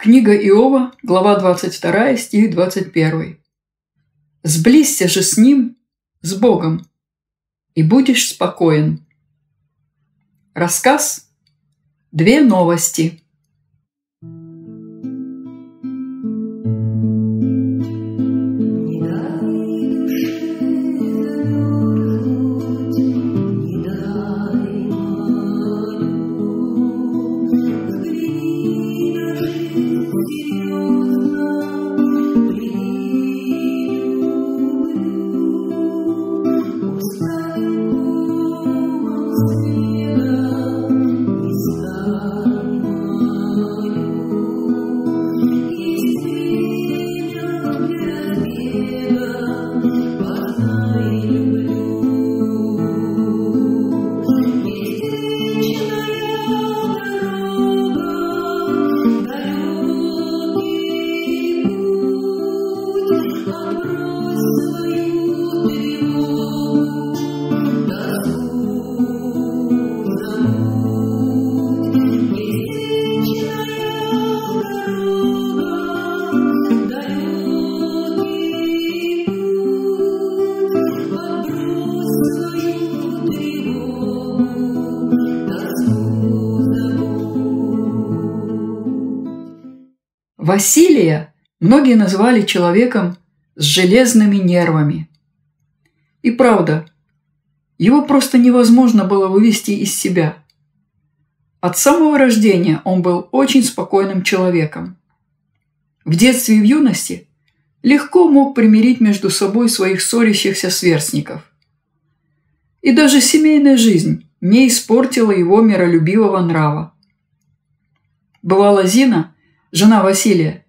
Книга Иова, глава 22, стих 21. «Сблизься же с Ним, с Богом, и будешь спокоен». Рассказ «Две новости». Василия многие назвали человеком с железными нервами. И правда, его просто невозможно было вывести из себя. От самого рождения он был очень спокойным человеком. В детстве и в юности легко мог примирить между собой своих ссорящихся сверстников. И даже семейная жизнь не испортила его миролюбивого нрава. Бывала Зина – жена Василия.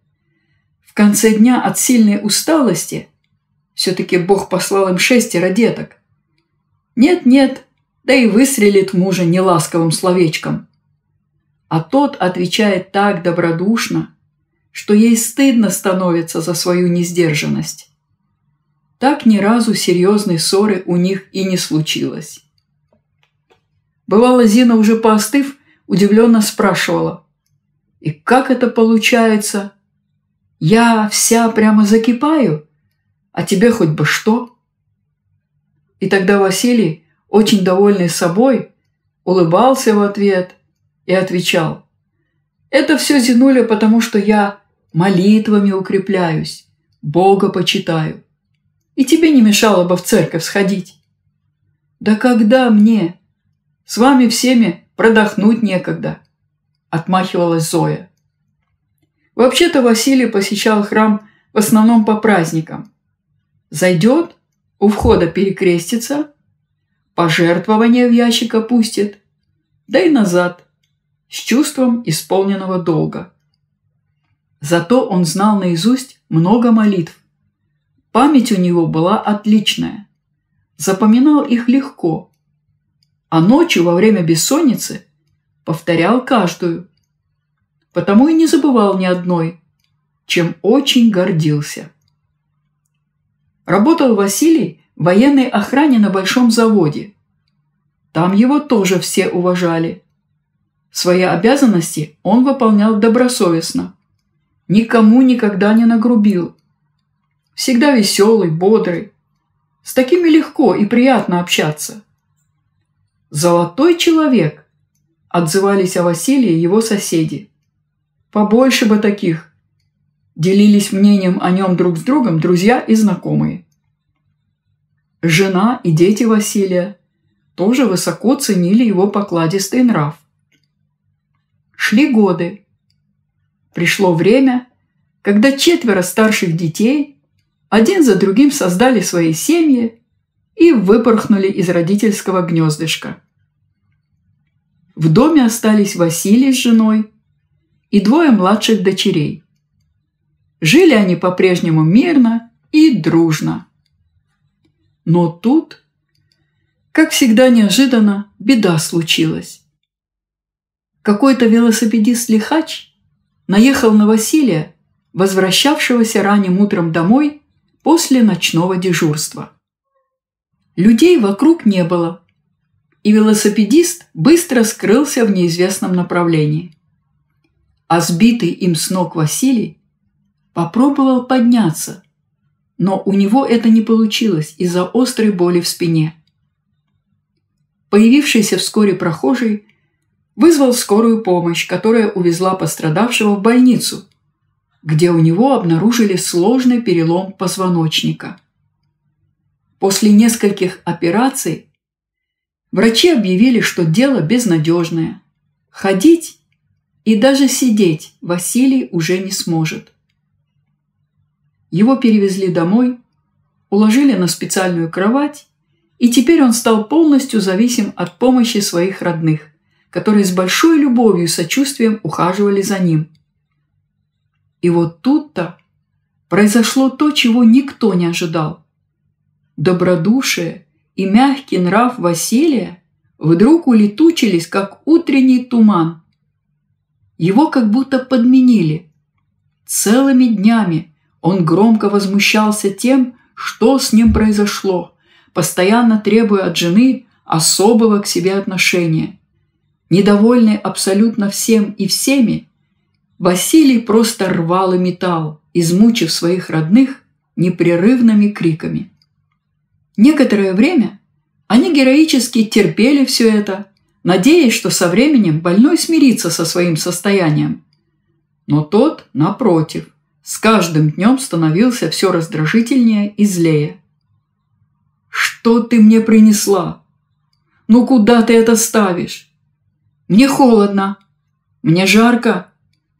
В конце дня от сильной усталости все-таки Бог послал им шестеро деток. Нет-нет, да и выстрелит мужа неласковым словечком. А тот отвечает так добродушно, что ей стыдно становится за свою несдержанность. Так ни разу серьезной ссоры у них и не случилось. Бывало, Зина, уже поостыв, удивленно спрашивала – и как это получается? Я вся прямо закипаю, а тебе хоть бы что? И тогда Василий, очень довольный собой, улыбался в ответ и отвечал. Это все, Зинуля, потому что я молитвами укрепляюсь, Бога почитаю. И тебе не мешало бы в церковь сходить. Да когда мне? С вами всеми продохнуть некогда. – отмахивалась Зоя. Вообще-то Василий посещал храм в основном по праздникам. Зайдет, у входа перекрестится, пожертвование в ящик опустит, да и назад, с чувством исполненного долга. Зато он знал наизусть много молитв. Память у него была отличная. Запоминал их легко. А ночью во время бессонницы повторял каждую. Потому и не забывал ни одной, чем очень гордился. Работал Василий в военной охране на большом заводе. Там его тоже все уважали. Свои обязанности он выполнял добросовестно. Никому никогда не нагрубил. Всегда веселый, бодрый. С такими легко и приятно общаться. Золотой человек, отзывались о Василии его соседи. Побольше бы таких. Делились мнением о нем друг с другом друзья и знакомые. Жена и дети Василия тоже высоко ценили его покладистый нрав. Шли годы. Пришло время, когда четверо старших детей один за другим создали свои семьи и выпорхнули из родительского гнездышка. В доме остались Василий с женой и двое младших дочерей. Жили они по-прежнему мирно и дружно. Но тут, как всегда неожиданно, беда случилась. Какой-то велосипедист-лихач наехал на Василия, возвращавшегося ранним утром домой после ночного дежурства. Людей вокруг не было, и велосипедист быстро скрылся в неизвестном направлении. а сбитый им с ног Василий попробовал подняться, но у него это не получилось из-за острой боли в спине. Появившийся вскоре прохожий вызвал скорую помощь, которая увезла пострадавшего в больницу, где у него обнаружили сложный перелом позвоночника. После нескольких операций врачи объявили, что дело безнадежное. Ходить и даже сидеть Василий уже не сможет. Его перевезли домой, уложили на специальную кровать, и теперь он стал полностью зависим от помощи своих родных, которые с большой любовью и сочувствием ухаживали за ним. И вот тут-то произошло то, чего никто не ожидал. Добродушие и мягкий нрав Василия вдруг улетучились, как утренний туман. Его как будто подменили. Целыми днями он громко возмущался тем, что с ним произошло, постоянно требуя от жены особого к себе отношения. Недовольный абсолютно всем и всеми, Василий просто рвал и металл, измучив своих родных непрерывными криками. Некоторое время они героически терпели все это, надеясь, что со временем больной смирится со своим состоянием. Но тот, напротив, с каждым днем становился все раздражительнее и злее. «Что ты мне принесла? Ну куда ты это ставишь? Мне холодно, мне жарко!»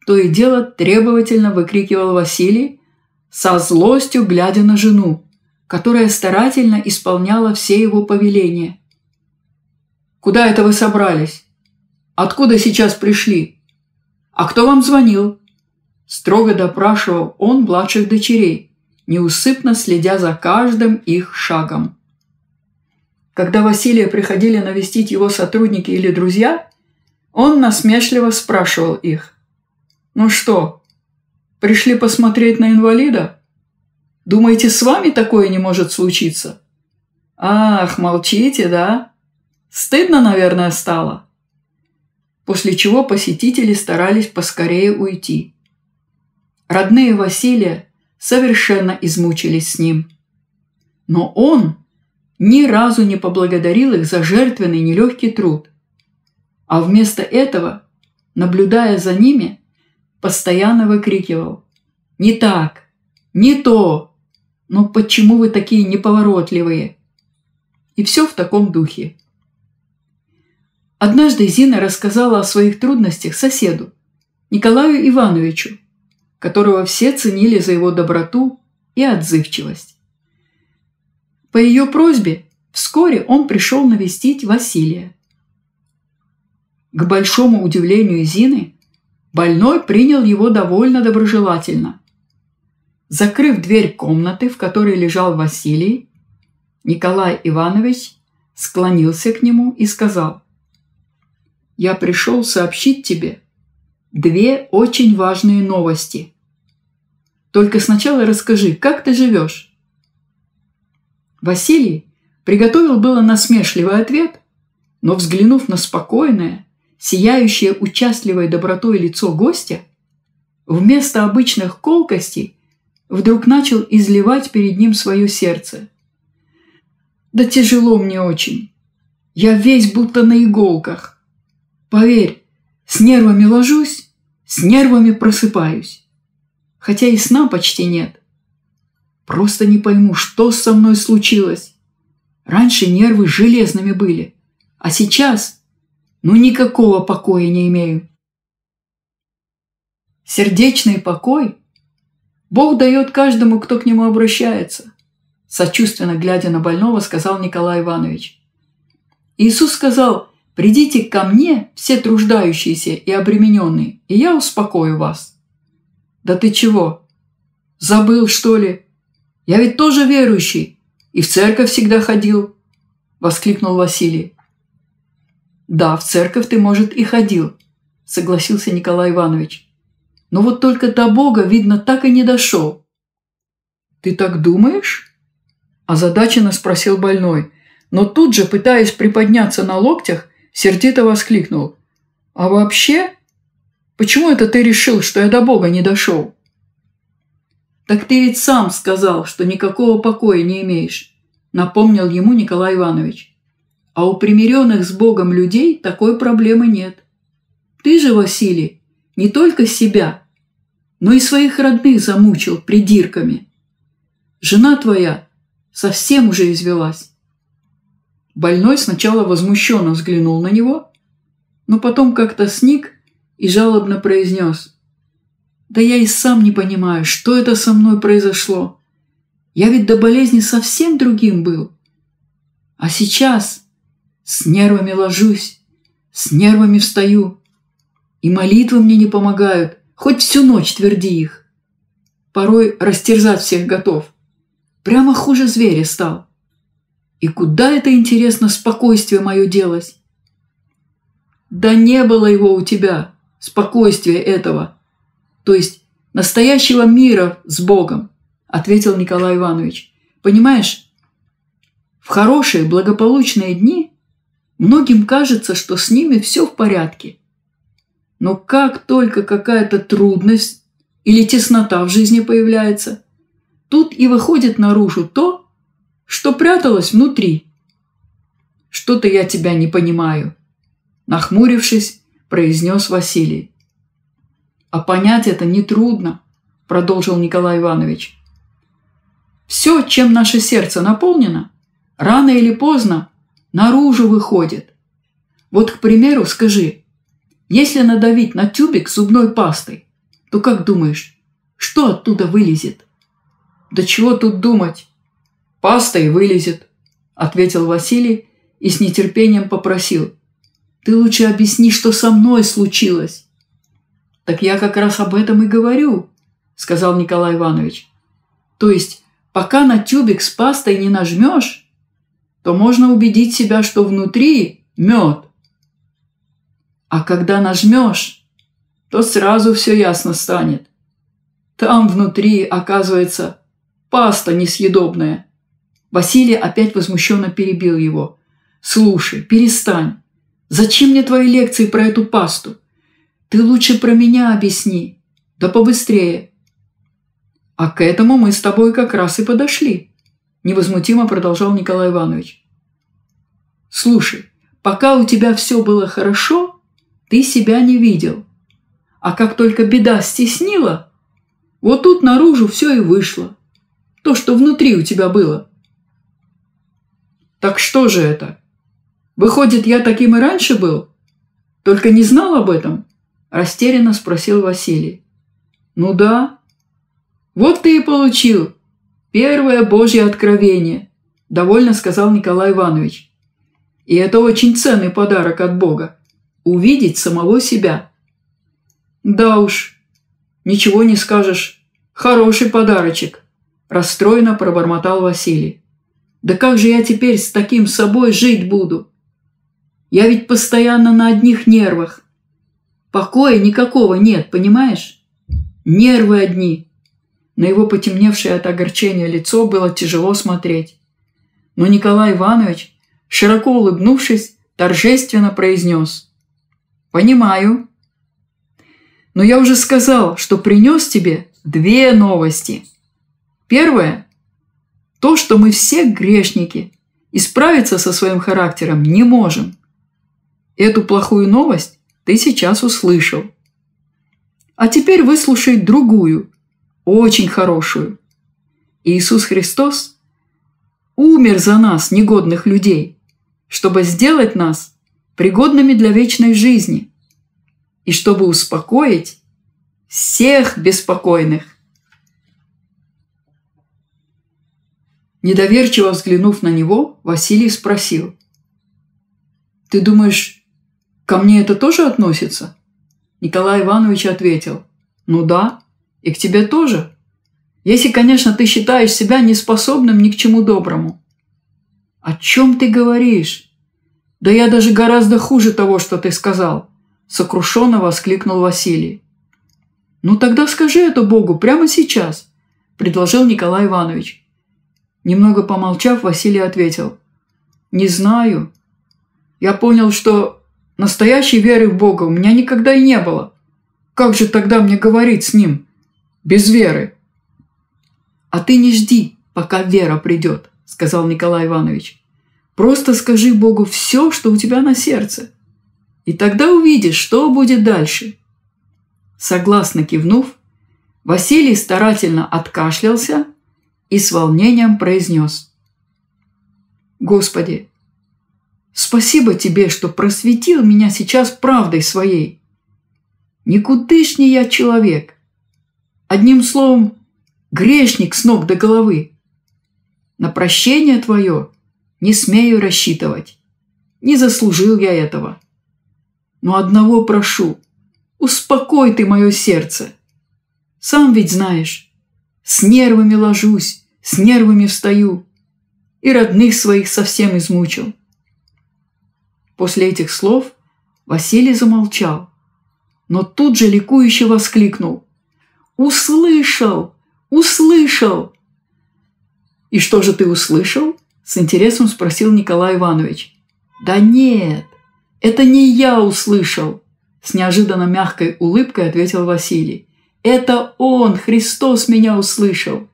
То и дело требовательно выкрикивал Василий, со злостью глядя на жену, которая старательно исполняла все его повеления. Куда это вы собрались? Откуда сейчас пришли? А кто вам звонил?» Строго допрашивал он младших дочерей, неусыпно следя за каждым их шагом. Когда Василия приходили навестить его сотрудники или друзья, он насмешливо спрашивал их. «Ну что, пришли посмотреть на инвалида? Думаете, с вами такое не может случиться?» «Ах, молчите, да?» Стыдно, наверное, стало. После чего посетители старались поскорее уйти. Родные Василия совершенно измучились с ним. Но он ни разу не поблагодарил их за жертвенный нелегкий труд. А вместо этого, наблюдая за ними, постоянно выкрикивал «Не так! Не то! Но почему вы такие неповоротливые?» И все в таком духе. Однажды Зина рассказала о своих трудностях соседу, Николаю Ивановичу, которого все ценили за его доброту и отзывчивость. По ее просьбе вскоре он пришел навестить Василия. К большому удивлению Зины, больной принял его довольно доброжелательно. Закрыв дверь комнаты, в которой лежал Василий, Николай Иванович склонился к нему и сказал – я пришел сообщить тебе две очень важные новости. Только сначала расскажи, как ты живешь?» Василий приготовил было насмешливый ответ, но, взглянув на спокойное, сияющее участливой добротой лицо гостя, вместо обычных колкостей вдруг начал изливать перед ним свое сердце. «Да тяжело мне очень. Я весь будто на иголках. Поверь, с нервами ложусь, с нервами просыпаюсь. Хотя и сна почти нет. Просто не пойму, что со мной случилось. Раньше нервы железными были, а сейчас ну никакого покоя не имею. Сердечный покой Бог дает каждому, кто к нему обращается, сочувственно глядя на больного, сказал Николай Иванович. Иисус сказал, Придите ко мне, все труждающиеся и обремененные, и я успокою вас. Да ты чего? Забыл, что ли? Я ведь тоже верующий и в церковь всегда ходил, воскликнул Василий. Да, в церковь ты, может, и ходил, согласился Николай Иванович. Но вот только до Бога, видно, так и не дошел. Ты так думаешь? Озадаченно спросил больной, но тут же, пытаясь приподняться на локтях, сердито воскликнул. «А вообще, Почему это ты решил, что я до Бога не дошел? Так ты ведь сам сказал, что никакого покоя не имеешь, напомнил ему Николай Иванович. А у примиренных с Богом людей такой проблемы нет. Ты же, Василий, не только себя, но и своих родных замучил придирками. Жена твоя совсем уже извелась. Больной сначала возмущенно взглянул на него, но потом как-то сник и жалобно произнес. «Да я и сам не понимаю, что это со мной произошло. Я ведь до болезни совсем другим был. А сейчас с нервами ложусь, с нервами встаю, и молитвы мне не помогают, хоть всю ночь тверди их. Порой растерзать всех готов. Прямо хуже зверя стал. И куда это, интересно, спокойствие мое делось? Да не было его у тебя, спокойствия этого. То есть настоящего мира с Богом, ответил Николай Иванович. Понимаешь, в хорошие, благополучные дни многим кажется, что с ними все в порядке. Но как только какая-то трудность или теснота в жизни появляется, тут и выходит наружу то, что пряталось внутри. Что-то я тебя не понимаю, нахмурившись, произнес Василий. А понять это нетрудно, продолжил Николай Иванович. Все, чем наше сердце наполнено, рано или поздно наружу выходит. Вот, к примеру, скажи, если надавить на тюбик зубной пастой, то как думаешь, что оттуда вылезет? Да чего тут думать? «Паста и вылезет», – ответил Василий и с нетерпением попросил. «Ты лучше объясни, что со мной случилось». «Так я как раз об этом и говорю», – сказал Николай Иванович. «То есть, пока на тюбик с пастой не нажмешь, то можно убедить себя, что внутри мед. А когда нажмешь, то сразу все ясно станет. Там внутри, оказывается, паста несъедобная. Василий опять возмущенно перебил его. «Слушай, перестань. Зачем мне твои лекции про эту пасту? Ты лучше про меня объясни. Да побыстрее». «А к этому мы с тобой как раз и подошли», – невозмутимо продолжал Николай Иванович. «Слушай, пока у тебя все было хорошо, ты себя не видел. А как только беда стеснила, вот тут наружу все и вышло. То, что внутри у тебя было. Так что же это? Выходит, я таким и раньше был? Только не знал об этом? Растерянно спросил Василий. Ну да. Вот ты и получил. Первое Божье откровение, довольно сказал Николай Иванович. И это очень ценный подарок от Бога. Увидеть самого себя. Да уж, ничего не скажешь. Хороший подарочек. Расстроенно пробормотал Василий. Да как же я теперь с таким собой жить буду? Я ведь постоянно на одних нервах. Покоя никакого нет, понимаешь? Нервы одни. На его потемневшее от огорчения лицо было тяжело смотреть. Но Николай Иванович, широко улыбнувшись, торжественно произнес. «Понимаю. Но я уже сказал, что принес тебе две новости. Первая то, что мы все грешники и справиться со своим характером не можем. Эту плохую новость ты сейчас услышал. А теперь выслушай другую, очень хорошую. Иисус Христос умер за нас, негодных людей, чтобы сделать нас пригодными для вечной жизни и чтобы успокоить всех беспокойных. Недоверчиво взглянув на него, Василий спросил. «Ты думаешь, ко мне это тоже относится?» Николай Иванович ответил. «Ну да, и к тебе тоже. Если, конечно, ты считаешь себя неспособным ни к чему доброму». «О чем ты говоришь?» «Да я даже гораздо хуже того, что ты сказал», – сокрушенно воскликнул Василий. «Ну тогда скажи это Богу прямо сейчас», – предложил Николай Иванович. Немного помолчав, Василий ответил. «Не знаю. Я понял, что настоящей веры в Бога у меня никогда и не было. Как же тогда мне говорить с ним? Без веры. А ты не жди, пока вера придет, сказал Николай Иванович. Просто скажи Богу все, что у тебя на сердце. И тогда увидишь, что будет дальше. Согласно кивнув, Василий старательно откашлялся и с волнением произнес. «Господи, спасибо Тебе, что просветил меня сейчас правдой своей. Никудышний я человек. Одним словом, грешник с ног до головы. На прощение Твое не смею рассчитывать. Не заслужил я этого. Но одного прошу, успокой Ты мое сердце. Сам ведь знаешь, с нервами ложусь, с нервами встаю. И родных своих совсем измучил. После этих слов Василий замолчал, но тут же ликующе воскликнул. «Услышал! Услышал!» «И что же ты услышал?» – с интересом спросил Николай Иванович. «Да нет, это не я услышал!» – с неожиданно мягкой улыбкой ответил Василий. «Это Он, Христос, меня услышал!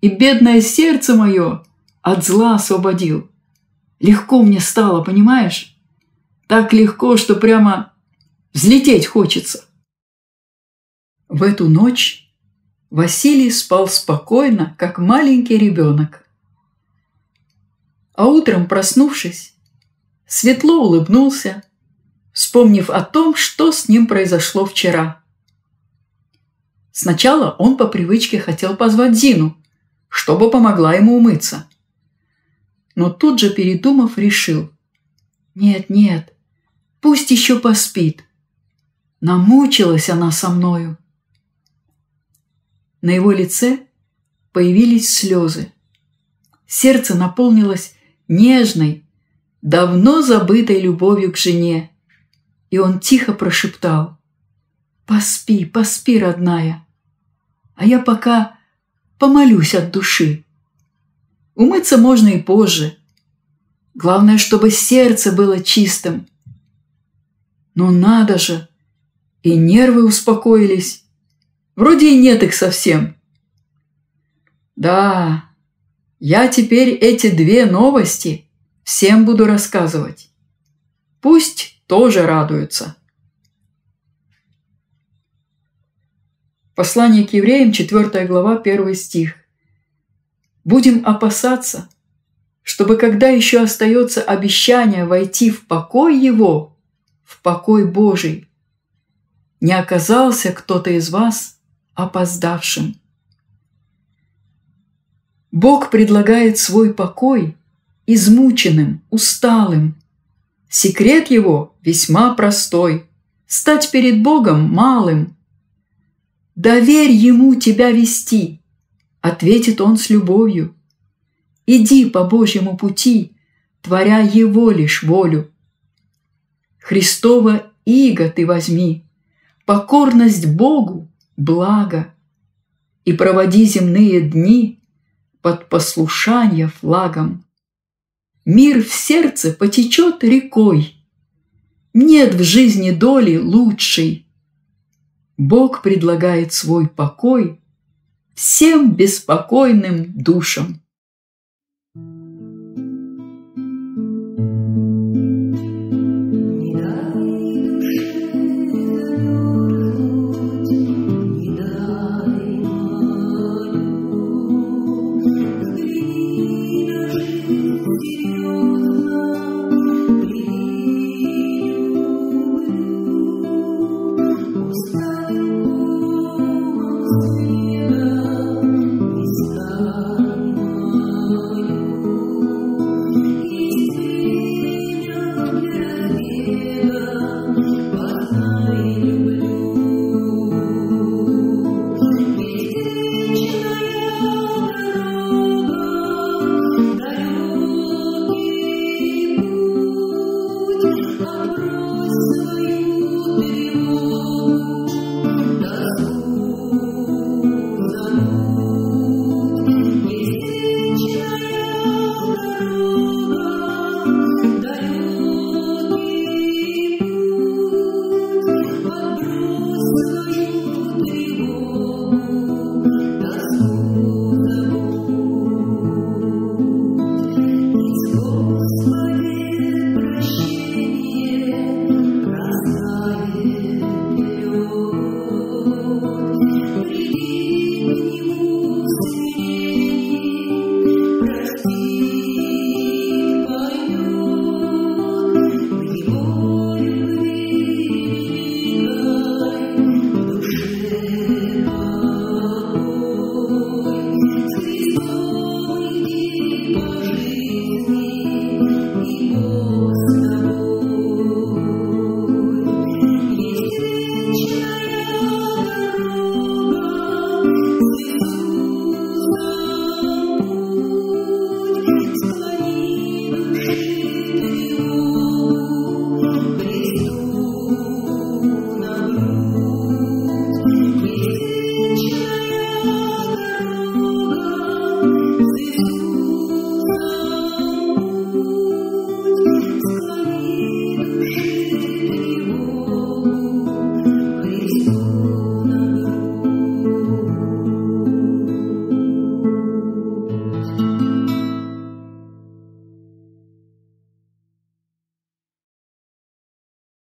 И бедное сердце мое от зла освободил! Легко мне стало, понимаешь? Так легко, что прямо взлететь хочется!» В эту ночь Василий спал спокойно, как маленький ребенок. А утром, проснувшись, светло улыбнулся, вспомнив о том, что с ним произошло вчера. Сначала он по привычке хотел позвать Зину, чтобы помогла ему умыться. Но тут же, передумав, решил. «Нет, нет, пусть еще поспит. Намучилась она со мною». На его лице появились слезы. Сердце наполнилось нежной, давно забытой любовью к жене, и он тихо прошептал «Поспи, поспи, родная, а я пока помолюсь от души. Умыться можно и позже. Главное, чтобы сердце было чистым. Но надо же, и нервы успокоились, Вроде и нет их совсем. Да, я теперь эти две новости всем буду рассказывать. Пусть тоже радуются. Послание к евреям, 4 глава, 1 стих. Будем опасаться, чтобы когда еще остается обещание войти в покой Его, в покой Божий, не оказался кто-то из вас – опоздавшим. Бог предлагает свой покой измученным, усталым. Секрет его весьма простой – стать перед Богом малым. «Доверь ему тебя вести», – ответит он с любовью. «Иди по Божьему пути, творя его лишь волю». Христова иго ты возьми, покорность Богу благо, и проводи земные дни под послушание флагом. Мир в сердце потечет рекой, нет в жизни доли лучшей. Бог предлагает свой покой всем беспокойным душам.